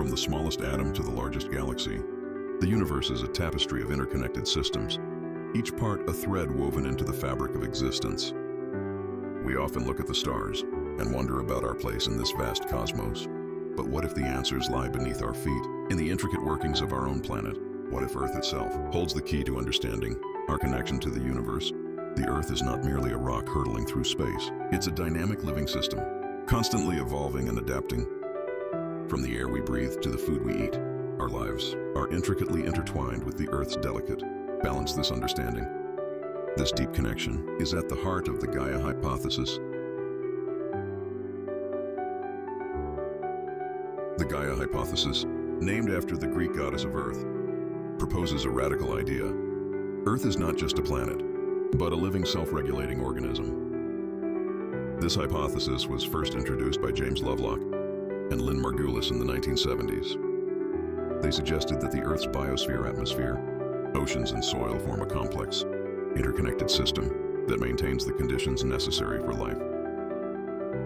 From the smallest atom to the largest galaxy, the universe is a tapestry of interconnected systems, each part a thread woven into the fabric of existence. We often look at the stars and wonder about our place in this vast cosmos. But what if the answers lie beneath our feet, in the intricate workings of our own planet? What if Earth itself holds the key to understanding our connection to the universe? The Earth is not merely a rock hurtling through space. It's a dynamic living system, constantly evolving and adapting. From the air we breathe to the food we eat, our lives are intricately intertwined with the Earth's delicate. Balance this understanding. This deep connection is at the heart of the Gaia hypothesis. The Gaia hypothesis, named after the Greek goddess of Earth, proposes a radical idea. Earth is not just a planet, but a living self-regulating organism. This hypothesis was first introduced by James Lovelock and Lynn Margulis in the 1970s. They suggested that the Earth's biosphere atmosphere, oceans and soil form a complex, interconnected system that maintains the conditions necessary for life.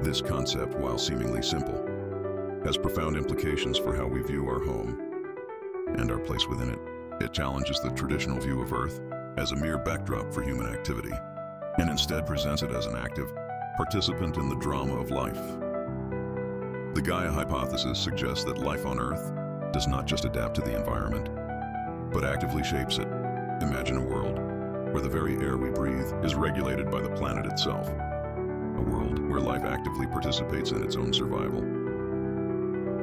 This concept, while seemingly simple, has profound implications for how we view our home and our place within it. It challenges the traditional view of Earth as a mere backdrop for human activity, and instead presents it as an active participant in the drama of life. The Gaia hypothesis suggests that life on Earth does not just adapt to the environment, but actively shapes it. Imagine a world where the very air we breathe is regulated by the planet itself. A world where life actively participates in its own survival.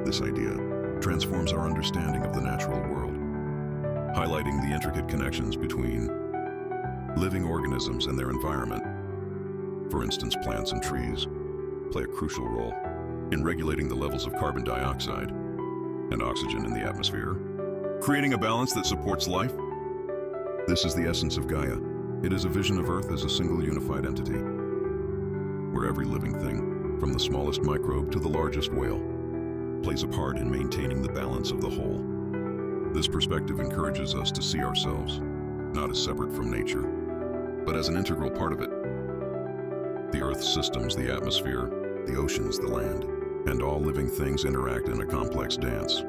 This idea transforms our understanding of the natural world, highlighting the intricate connections between living organisms and their environment. For instance, plants and trees play a crucial role in regulating the levels of carbon dioxide and oxygen in the atmosphere, creating a balance that supports life. This is the essence of Gaia. It is a vision of Earth as a single unified entity, where every living thing, from the smallest microbe to the largest whale, plays a part in maintaining the balance of the whole. This perspective encourages us to see ourselves not as separate from nature, but as an integral part of it. The Earth's systems, the atmosphere, the oceans, the land, and all living things interact in a complex dance,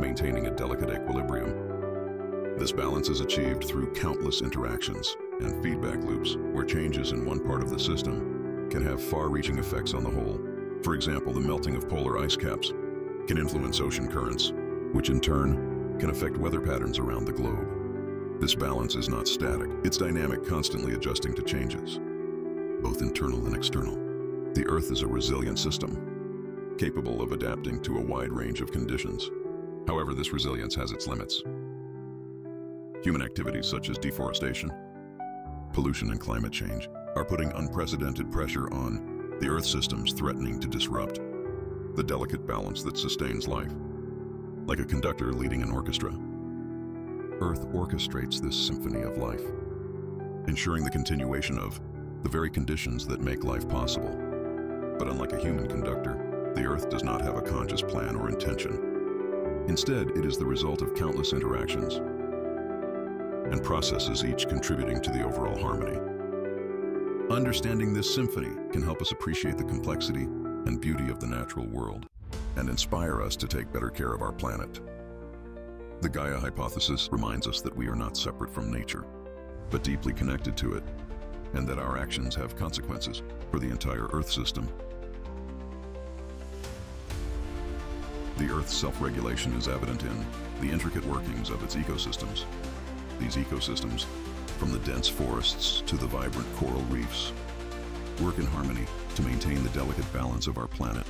maintaining a delicate equilibrium. This balance is achieved through countless interactions and feedback loops where changes in one part of the system can have far-reaching effects on the whole. For example, the melting of polar ice caps can influence ocean currents, which in turn can affect weather patterns around the globe. This balance is not static, it's dynamic, constantly adjusting to changes, both internal and external. The Earth is a resilient system, capable of adapting to a wide range of conditions. However, this resilience has its limits. Human activities such as deforestation, pollution and climate change are putting unprecedented pressure on the Earth systems threatening to disrupt the delicate balance that sustains life. Like a conductor leading an orchestra, Earth orchestrates this symphony of life, ensuring the continuation of the very conditions that make life possible. But unlike a human conductor, the Earth does not have a conscious plan or intention. Instead, it is the result of countless interactions and processes each contributing to the overall harmony. Understanding this symphony can help us appreciate the complexity and beauty of the natural world and inspire us to take better care of our planet. The Gaia hypothesis reminds us that we are not separate from nature, but deeply connected to it and that our actions have consequences for the entire Earth system. The Earth's self-regulation is evident in the intricate workings of its ecosystems. These ecosystems, from the dense forests to the vibrant coral reefs, work in harmony to maintain the delicate balance of our planet.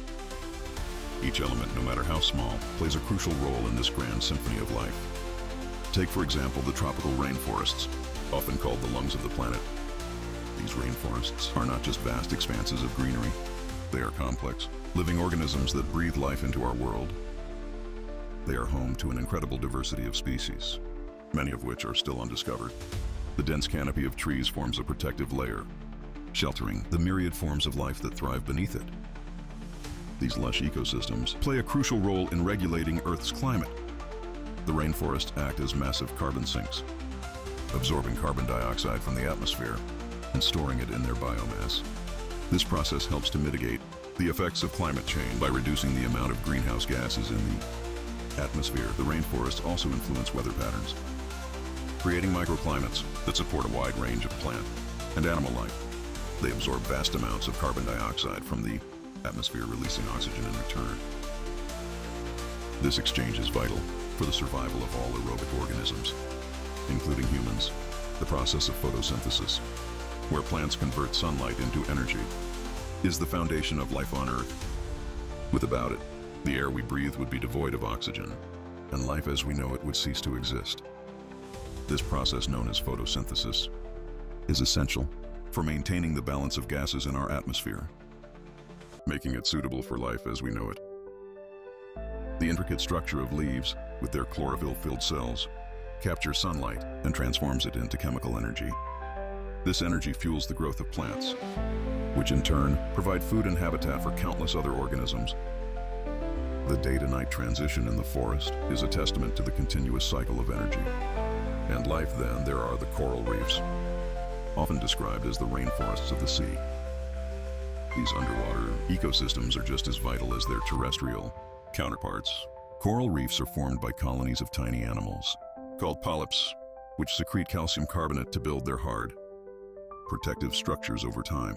Each element, no matter how small, plays a crucial role in this grand symphony of life. Take, for example, the tropical rainforests, often called the lungs of the planet. Rainforests are not just vast expanses of greenery. They are complex, living organisms that breathe life into our world. They are home to an incredible diversity of species, many of which are still undiscovered. The dense canopy of trees forms a protective layer, sheltering the myriad forms of life that thrive beneath it. These lush ecosystems play a crucial role in regulating Earth's climate. The rainforests act as massive carbon sinks, absorbing carbon dioxide from the atmosphere and storing it in their biomass. This process helps to mitigate The effects of climate change by reducing the amount of greenhouse gases in the atmosphere. The rainforests also influence weather patterns, creating microclimates that support a wide range of plant and animal life. They absorb vast amounts of carbon dioxide from the atmosphere, releasing oxygen in return. This exchange is vital for the survival of all aerobic organisms, including humans. The process of photosynthesis, where plants convert sunlight into energy, is the foundation of life on Earth. Without it, the air we breathe would be devoid of oxygen, and life as we know it would cease to exist. This process, known as photosynthesis, is essential for maintaining the balance of gases in our atmosphere, making it suitable for life as we know it. The intricate structure of leaves, with their chlorophyll-filled cells, captures sunlight and transforms it into chemical energy. This energy fuels the growth of plants, which in turn provide food and habitat for countless other organisms. The day-to-night transition in the forest is a testament to the continuous cycle of energy. And life then, there are the coral reefs, often described as the rainforests of the sea. These underwater ecosystems are just as vital as their terrestrial counterparts. Coral reefs are formed by colonies of tiny animals, called polyps, which secrete calcium carbonate to build their hard, protective structures over time.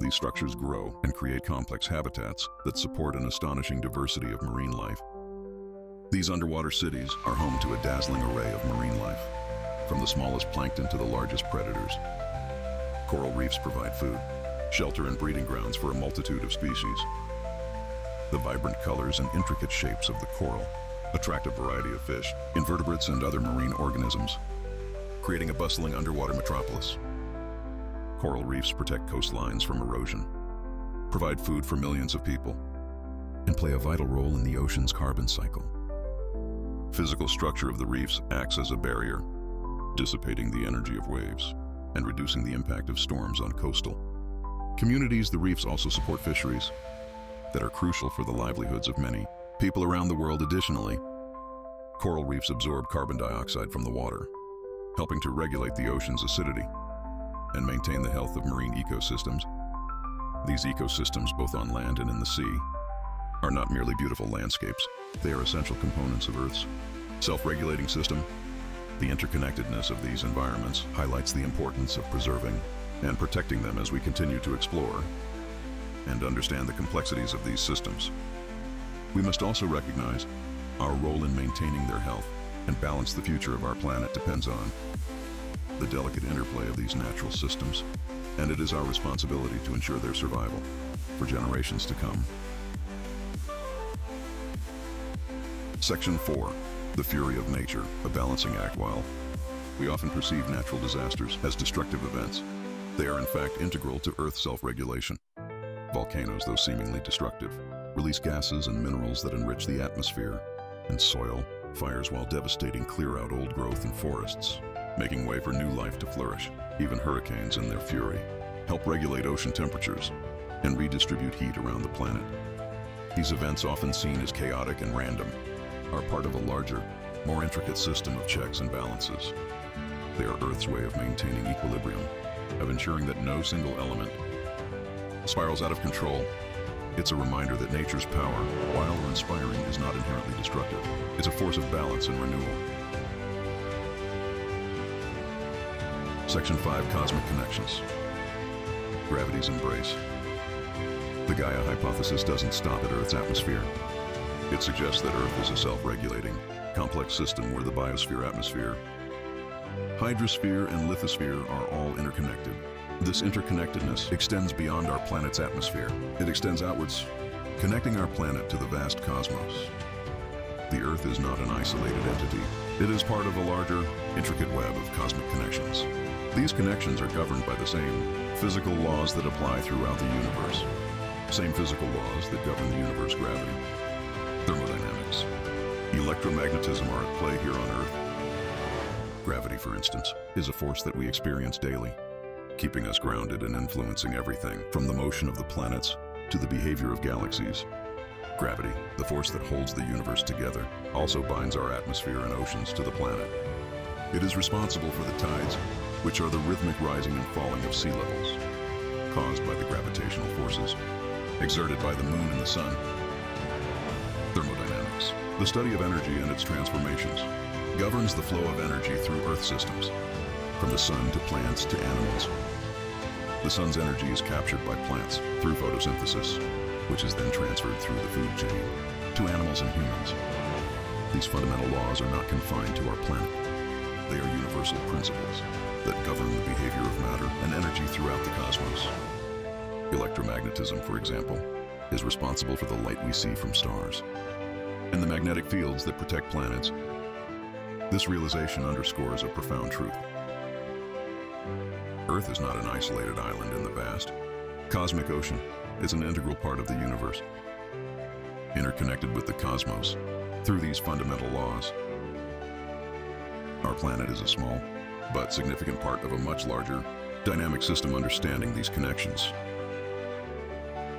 These structures grow and create complex habitats that support an astonishing diversity of marine life. These underwater cities are home to a dazzling array of marine life, from the smallest plankton to the largest predators. Coral reefs provide food, shelter and breeding grounds for a multitude of species. The vibrant colors and intricate shapes of the coral attract a variety of fish, invertebrates, and other marine organisms, creating a bustling underwater metropolis. Coral reefs protect coastlines from erosion, provide food for millions of people, and play a vital role in the ocean's carbon cycle. Physical structure of the reefs acts as a barrier, dissipating the energy of waves and reducing the impact of storms on coastal communities. The reefs also support fisheries, that are crucial for the livelihoods of many people around the world. Additionally, coral reefs absorb carbon dioxide from the water, helping to regulate the ocean's acidity and maintain the health of marine ecosystems. These ecosystems, both on land and in the sea, are not merely beautiful landscapes. They are essential components of Earth's self-regulating system. The interconnectedness of these environments highlights the importance of preserving and protecting them as we continue to explore and understand the complexities of these systems. We must also recognize our role in maintaining their health and balance the future of our planet depends on the delicate interplay of these natural systems, and it is our responsibility to ensure their survival for generations to come. Section 4. The Fury of Nature, a balancing act while we often perceive natural disasters as destructive events. They are in fact integral to Earth's self-regulation. Volcanoes, though seemingly destructive, release gases and minerals that enrich the atmosphere and soil, fires while devastating clear out old growth and forests, making way for new life to flourish. Even hurricanes in their fury help regulate ocean temperatures and redistribute heat around the planet. These events, often seen as chaotic and random, are part of a larger, more intricate system of checks and balances. They are Earth's way of maintaining equilibrium, of ensuring that no single element spirals out of control, it's a reminder that nature's power, while inspiring, is not inherently destructive. It's a force of balance and renewal. Section 5 Cosmic Connections Gravity's Embrace The Gaia hypothesis doesn't stop at Earth's atmosphere. It suggests that Earth is a self-regulating, complex system where the biosphere atmosphere, hydrosphere, and lithosphere are all interconnected. This interconnectedness extends beyond our planet's atmosphere. It extends outwards, connecting our planet to the vast cosmos. The Earth is not an isolated entity. It is part of a larger, intricate web of cosmic connections. These connections are governed by the same physical laws that apply throughout the universe. Same physical laws that govern the universe gravity, thermodynamics, electromagnetism are at play here on Earth. Gravity, for instance, is a force that we experience daily keeping us grounded and influencing everything from the motion of the planets to the behavior of galaxies. Gravity, the force that holds the universe together, also binds our atmosphere and oceans to the planet. It is responsible for the tides, which are the rhythmic rising and falling of sea levels, caused by the gravitational forces. exerted by the moon and the sun. Thermodynamics, the study of energy and its transformations, governs the flow of energy through Earth systems, from the sun to plants to animals. The sun's energy is captured by plants through photosynthesis, which is then transferred through the food chain to animals and humans. These fundamental laws are not confined to our planet. They are universal principles that govern the behavior of matter and energy throughout the cosmos. Electromagnetism, for example, is responsible for the light we see from stars and the magnetic fields that protect planets. This realization underscores a profound truth. Earth is not an isolated island in the vast. Cosmic ocean is an integral part of the universe, interconnected with the cosmos through these fundamental laws. Our planet is a small but significant part of a much larger, dynamic system understanding these connections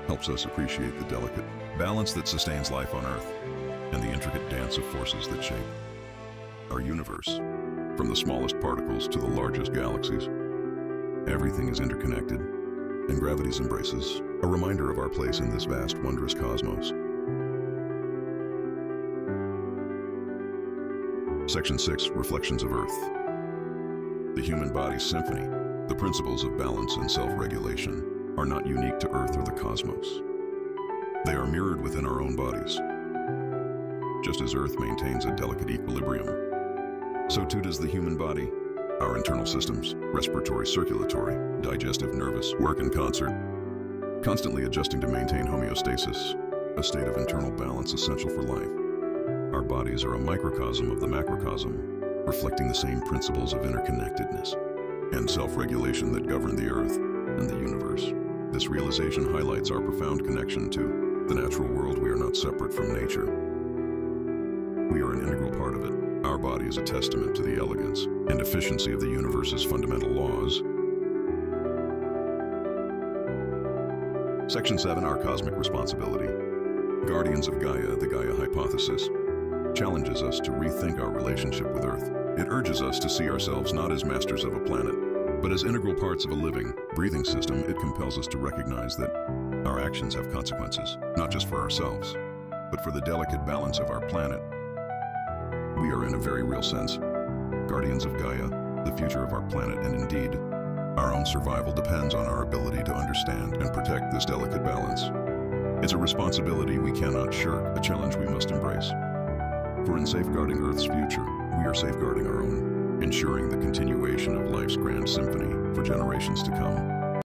helps us appreciate the delicate balance that sustains life on Earth and the intricate dance of forces that shape our universe. From the smallest particles to the largest galaxies, everything is interconnected, and gravity's embraces a reminder of our place in this vast, wondrous cosmos. Section 6, Reflections of Earth. The human body's symphony, the principles of balance and self-regulation, are not unique to Earth or the cosmos. They are mirrored within our own bodies. Just as Earth maintains a delicate equilibrium, so too does the human body. Our internal systems, respiratory, circulatory, digestive, nervous, work in concert, constantly adjusting to maintain homeostasis, a state of internal balance essential for life. Our bodies are a microcosm of the macrocosm, reflecting the same principles of interconnectedness and self-regulation that govern the Earth and the universe. This realization highlights our profound connection to the natural world. We are not separate from nature. We are an integral part of it. Our body is a testament to the elegance and efficiency of the universe's fundamental laws. Section 7, Our Cosmic Responsibility. Guardians of Gaia, the Gaia Hypothesis, challenges us to rethink our relationship with Earth. It urges us to see ourselves not as masters of a planet, but as integral parts of a living, breathing system. It compels us to recognize that our actions have consequences, not just for ourselves, but for the delicate balance of our planet. We are, in a very real sense, guardians of Gaia, the future of our planet, and indeed, our own survival depends on our ability to understand and protect this delicate balance. It's a responsibility we cannot shirk, a challenge we must embrace. For in safeguarding Earth's future, we are safeguarding our own, ensuring the continuation of life's grand symphony for generations to come.